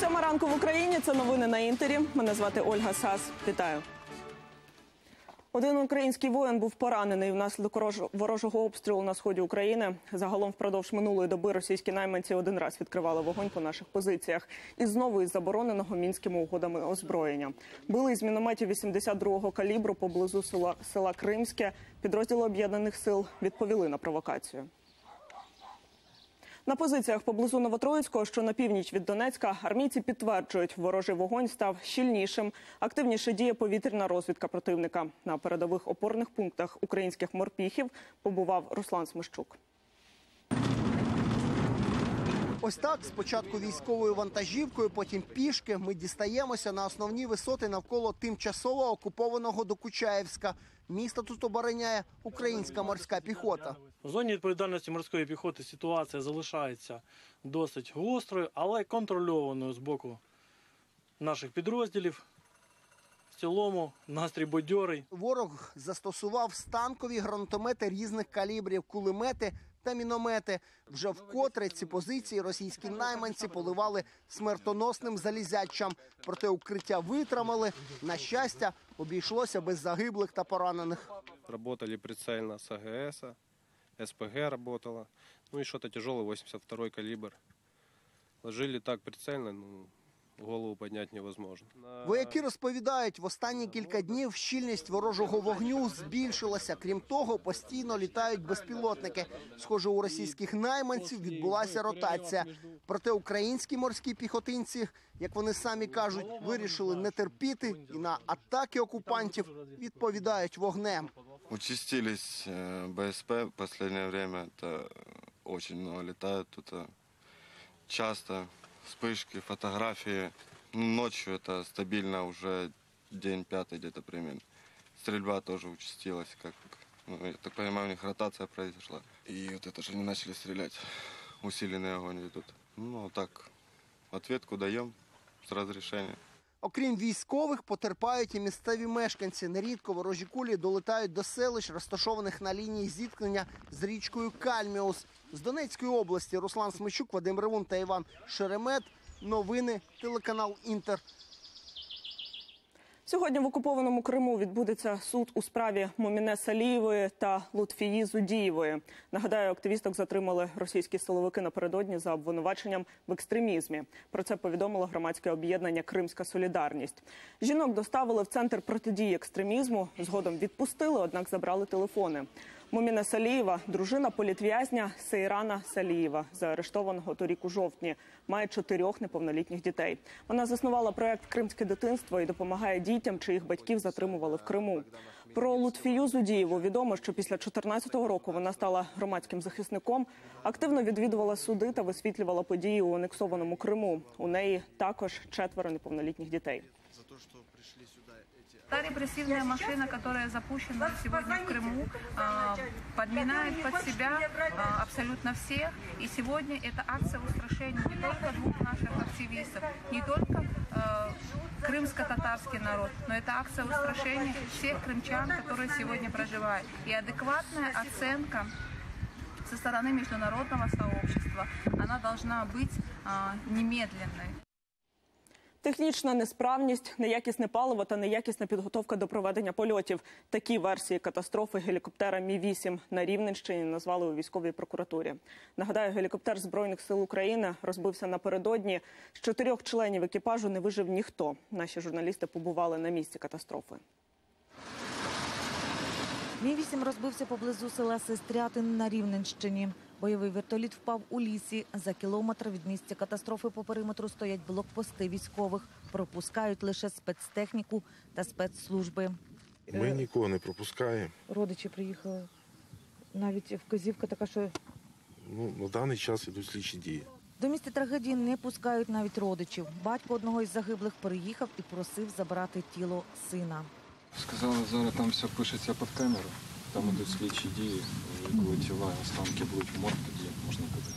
Сьома ранку в Україні. Це новини на інтері. Мене звати Ольга Сас. Вітаю. Один український воїн був поранений внаслідок ворож- ворожого обстрілу на сході України. Загалом впродовж минулої доби російські найманці один раз відкривали вогонь по наших позиціях і знову із забороненого мінськими угодами озброєння. Били із мінометів 82-го калібру поблизу села, села Кримське. Підрозділи об'єднаних сил відповіли на провокацію. На позиціях поблизу Новотроїцького, що на північ від Донецька, армійці підтверджують, ворожий вогонь став щільнішим. Активніше діє повітряна розвідка противника. На передових опорних пунктах українських морпіхів побував Руслан Смищук. Ось так спочатку військовою вантажівкою, потім пішки. Ми дістаємося на основні висоти навколо тимчасово окупованого Докучаєвська. Місто тут обороняє українська морська піхота. В зоні відповідальності морської піхоти ситуація залишається досить гострою, але контрольованою з боку наших підрозділів. В цілому настрій бадьорий. Ворог застосував станкові гранатомети різних калібрів, кулемети та міномети. Вже вкотре ці позиції російські найманці поливали смертоносним залізячам. Проте укриття витримали. На щастя, обійшлося без загиблих та поранених. Работали прицельно с АГС, СПГ работала. Ну и что-то тяжелое, 82 калибр. Ложили так прицельно, ну, голову поднять невозможно. На- Вояки розповідають, в останні кілька днів щільність ворожого вогню збільшилася. Крім того, постійно літають безпілотники. Схоже, у російських найманців відбулася ротація. Проте українські морські піхотинці, як вони самі кажуть, вирішили не терпіти і на атаки окупантів відповідають вогнем. Участились э, БСП в последнее время. Это очень много летают тут. э, Часто вспышки, фотографии. Ну, Ночью это стабильно уже день пятый где-то примерно. Стрельба тоже участилась, как, ну, я так понимаю, у них ротация произошла. И вот это же они начали стрелять. Усиленный огонь ведут. Ну, а так, ответку даем с разрешения. Окрім військових, потерпають і місцеві мешканці. Нерідко ворожі кулі долетають до селищ, розташованих на лінії зіткнення з річкою Кальміус. З Донецької області Руслан Смичук, Вадим Ревун та Іван Шеремет. Новини телеканал Інтер. Сьогодні в окупованому Криму відбудеться суд у справі Моміне Салієвої та Лутфії Зудієвої. Нагадаю, активісток затримали російські силовики напередодні за обвинуваченням в екстремізмі. Про це повідомило громадське об'єднання Кримська Солідарність. Жінок доставили в центр протидії екстремізму. Згодом відпустили, однак забрали телефони. Моміна Салієва, дружина політв'язня Сейрана Салієва, заарештованого торік у жовтні, має чотирьох неповнолітніх дітей. Вона заснувала проект Кримське дитинство і допомагає дітям, чиїх батьків затримували в Криму. Про Лутфію Зудієву відомо, що після 14-го року вона стала громадським захисником, активно відвідувала суди та висвітлювала події у анексованому Криму. У неї також четверо неповнолітніх дітей. Та репрессивная машина, которая запущена сегодня в Крыму, подминает под себя абсолютно всех. И сегодня это акция устрашения не только двух наших активистов, не только а, крымско-татарский народ, но это акция устрашения всех крымчан, которые сегодня проживают. И адекватная оценка со стороны международного сообщества, она должна быть а, немедленной. Технічна несправність, неякісне паливо та неякісна підготовка до проведення польотів. Такі версії катастрофи гелікоптера Мі 8 на Рівненщині назвали у військовій прокуратурі. Нагадаю, гелікоптер збройних сил України розбився напередодні. З чотирьох членів екіпажу не вижив ніхто. Наші журналісти побували на місці катастрофи. Мі 8 розбився поблизу села Сестрятин на Рівненщині. Бойовий вертоліт впав у лісі. За кілометр від місця катастрофи по периметру стоять блокпости військових. Пропускають лише спецтехніку та спецслужби. Ми нікого не пропускаємо. Родичі приїхали. Навіть вказівка така, що Ну, на даний час ідуть слідчі дії. до місця трагедії не пускають навіть родичів. Батько одного із загиблих приїхав і просив забрати тіло сина. Сказали, зараз там все пишеться під камеру, там ідуть слідчі дії, коли тіла останки будуть в морг, тоді можна буде.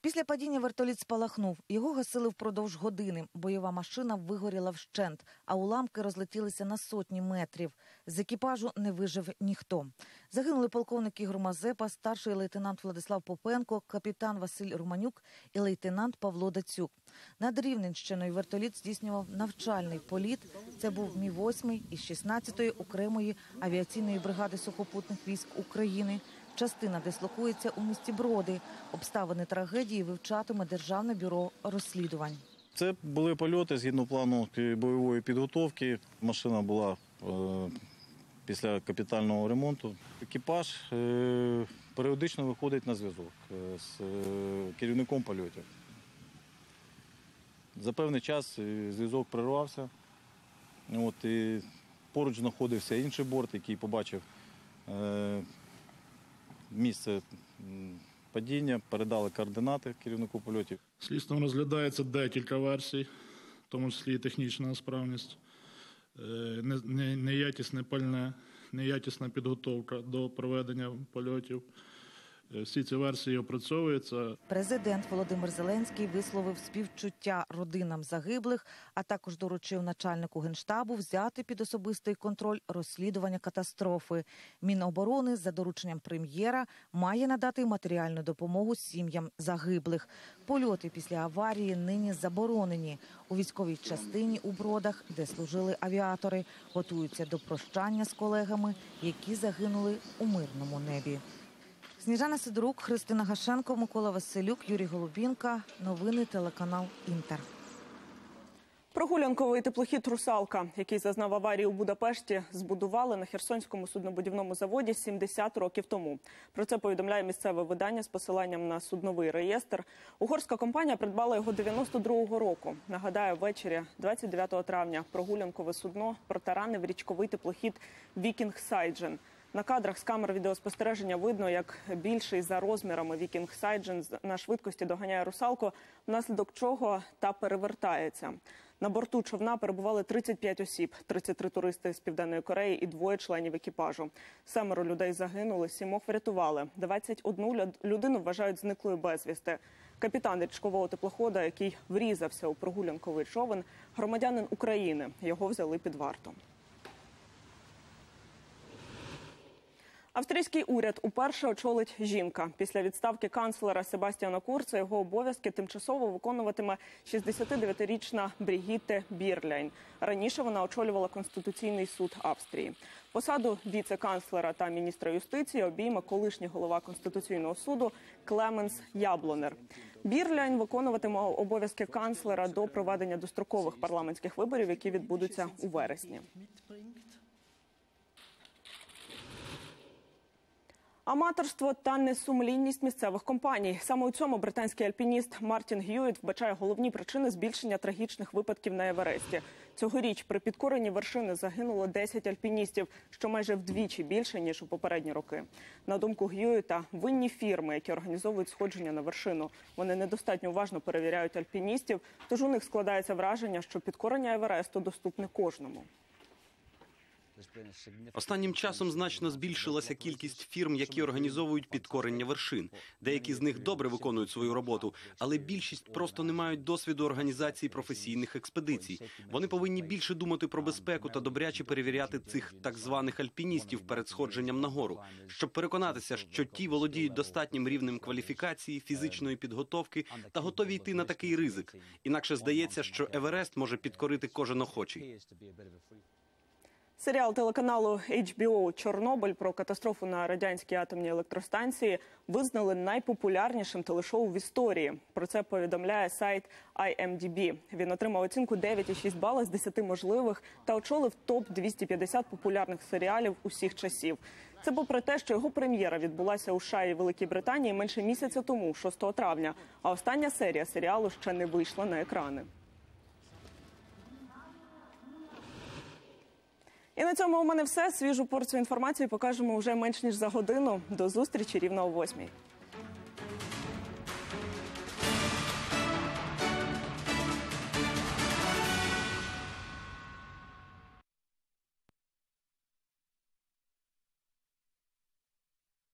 Після падіння вертоліт спалахнув. Його гасили впродовж години. Бойова машина вигоріла вщент, а уламки розлетілися на сотні метрів. З екіпажу не вижив ніхто. Загинули полковник Ігор Мазепа, старший лейтенант Владислав Попенко, капітан Василь Романюк і лейтенант Павло Дацюк. Над Рівненщиною вертоліт здійснював навчальний політ. Це був Мі 8 із 16-ї окремої авіаційної бригади сухопутних військ України. Частина дислокується у місті Броди. Обставини трагедії вивчатиме Державне бюро розслідувань. Це були польоти згідно плану бойової підготовки. Машина була е, після капітального ремонту. Екіпаж е, періодично виходить на зв'язок е, з е, керівником польотів. За певний час е, зв'язок прервався. От, і поруч знаходився інший борт, який побачив е, місце падіння, передали координати керівнику польотів. Слідством розглядається декілька версій, в тому числі і технічна несправність, е, не- не- неякісне пальне, неякісна підготовка до проведення польотів. Е, Всі ці версії опрацьовуються. Президент Володимир Зеленський висловив співчуття родинам загиблих, а також доручив начальнику генштабу взяти під особистий контроль розслідування катастрофи. Міноборони за дорученням прем'єра має надати матеріальну допомогу сім'ям загиблих. Польоти після аварії нині заборонені у військовій частині у бродах, де служили авіатори, готуються до прощання з колегами, які загинули у мирному небі. Сніжана Сидорук, Христина Гашенко, Микола Василюк, Юрій Голубінка. Новини телеканал Інтер. Прогулянковий теплохід «Русалка», який зазнав аварії у Будапешті, збудували на Херсонському суднобудівному заводі 70 років тому. Про це повідомляє місцеве видання з посиланням на судновий реєстр. Угорська компанія придбала його 92-го року. Нагадаю, ввечері 29 травня прогулянкове судно протаранив річковий теплохід «Вікінг Сайджен». На кадрах з камер відеоспостереження видно, як більший за розмірами Вікінг Сайджен на швидкості доганяє русалку, внаслідок чого та перевертається. На борту човна перебували 35 осіб, 33 туристи з південної Кореї і двоє членів екіпажу. Семеро людей загинули, сімох врятували. 21 люд- людину вважають зниклою безвісти. Капітан річкового теплохода, який врізався у прогулянковий човен, громадянин України. Його взяли під варту. Австрійський уряд уперше очолить жінка. Після відставки канцлера Себастьяна Курца його обов'язки тимчасово виконуватиме 69-річна Брігітте Бірляйн. Раніше вона очолювала Конституційний суд Австрії. Посаду віце-канцлера та міністра юстиції обійме колишній голова Конституційного суду Клеменс Яблонер. Бірляйн виконуватиме обов'язки канцлера до проведення дострокових парламентських виборів, які відбудуться у вересні. Аматорство та несумлінність місцевих компаній. Саме у цьому британський альпініст Мартін Г'юіт вбачає головні причини збільшення трагічних випадків на Евересті. Цьогоріч при підкоренні вершини загинуло 10 альпіністів, що майже вдвічі більше ніж у попередні роки. На думку Г'юіта, винні фірми, які організовують сходження на вершину. Вони недостатньо уважно перевіряють альпіністів, тож у них складається враження, що підкорення Евересту доступне кожному. Останнім часом значно збільшилася кількість фірм, які організовують підкорення вершин. Деякі з них добре виконують свою роботу, але більшість просто не мають досвіду організації професійних експедицій. Вони повинні більше думати про безпеку та добряче перевіряти цих так званих альпіністів перед сходженням на гору, щоб переконатися, що ті володіють достатнім рівнем кваліфікації, фізичної підготовки та готові йти на такий ризик. Інакше здається, що Еверест може підкорити кожен охочий. Серіал телеканалу HBO Чорнобиль про катастрофу на радянській атомній електростанції визнали найпопулярнішим телешоу в історії. Про це повідомляє сайт IMDb. Він отримав оцінку 9,6 бала з 10 можливих та очолив топ 250 популярних серіалів усіх часів. Це попри те, що його прем'єра відбулася у США Великій Британії менше місяця тому, 6 травня. А остання серія серіалу ще не вийшла на екрани. І на цьому у мене все. Свіжу порцію інформації покажемо вже менш ніж за годину. До зустрічі рівно о восьмій.